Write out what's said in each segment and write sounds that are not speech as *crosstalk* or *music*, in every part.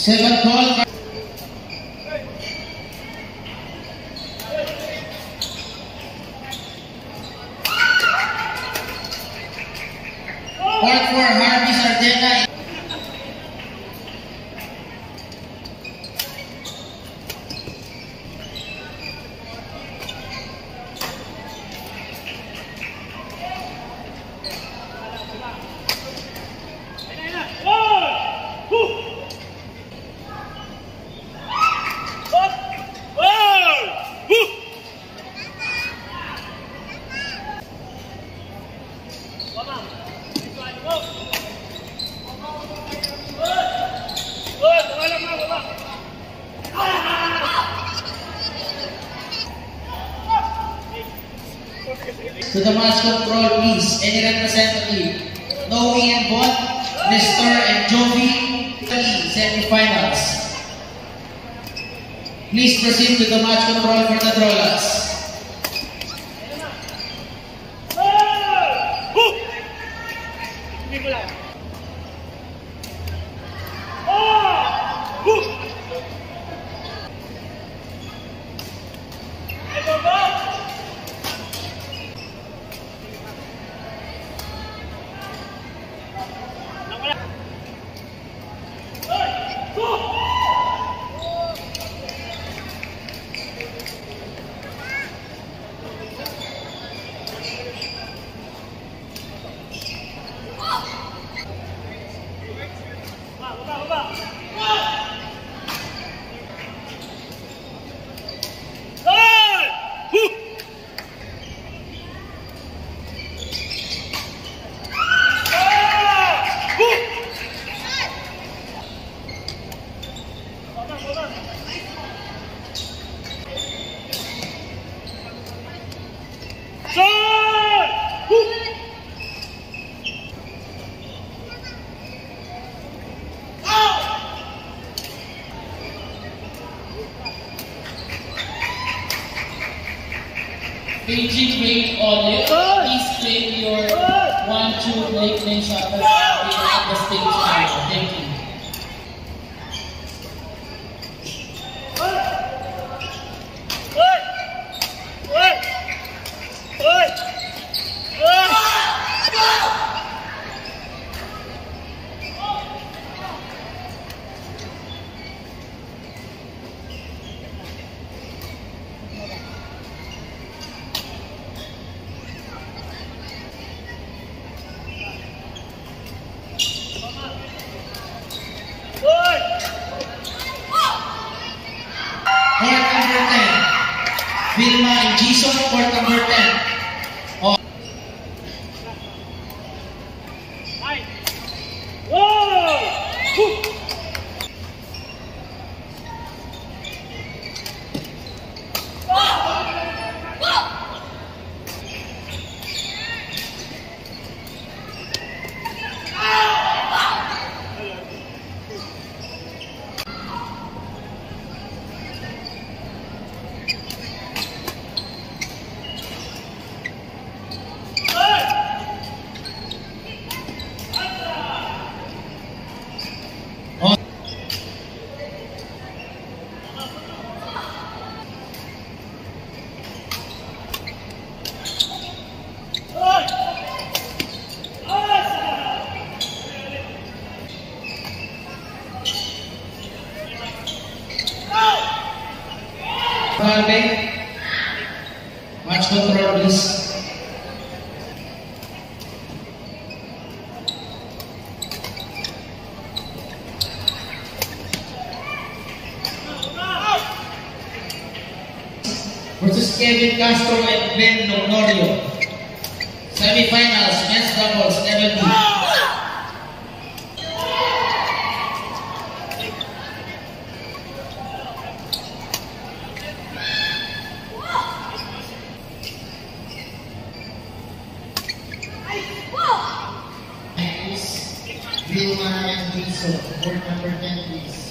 Seven call. To the match control, please. Any representative. Noe and Bot, Nestor and Jovi, semifinals. Please proceed to the match control for the Drollers. Beijing Great Olive, please claim your one, two, play, play shot at the stage Vilma and Jason, court number topic. Much control, please. Versus Kevin Castro and Ben Nognorio. Semi-finals, men's doubles, 11 Bill Mara and Jason, board number 10, please.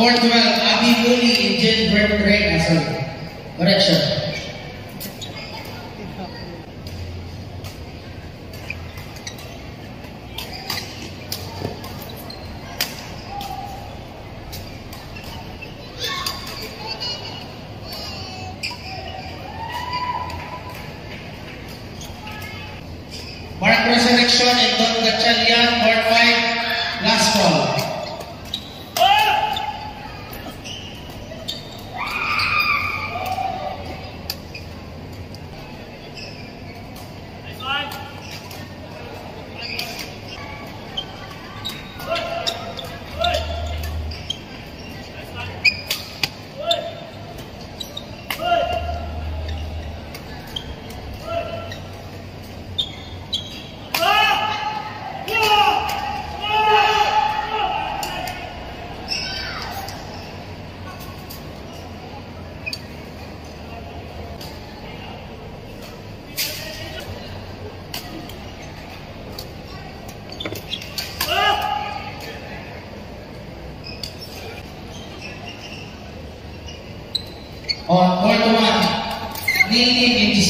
Court 12, Abby Woolley and Jen Verbrega, sorry. Correction. Mark Resurrection and Don Gatchalian, court 5, last call.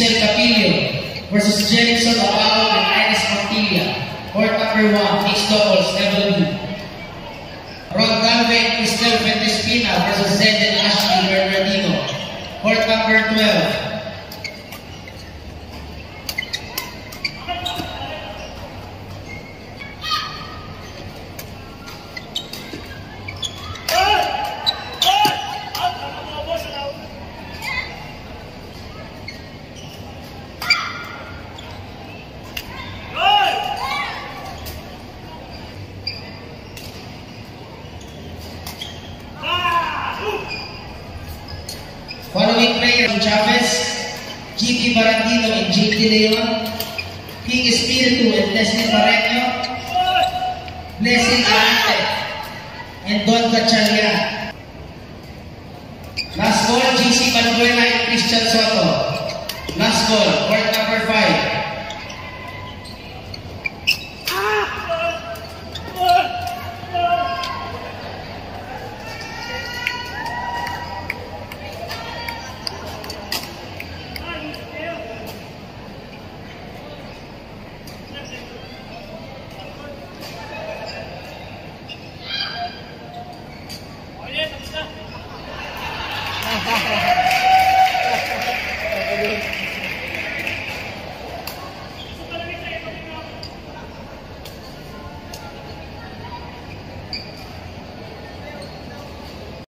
Giselle Capillo versus Jerickson Abao and Ines Montilla. Court number 1, mixed doubles, level B. Rod Galve and Cristel Fentespina versus Zed and Ashley Bernardino. Court number 12. Players, Chavez, GP Barandino and JT Leon, King Espiritu and Leslie Barreño, Blessing Arante, and Don Gatchalian. Last goal, GC Balbuena and Christian Soto. Last goal, Yeah. *laughs*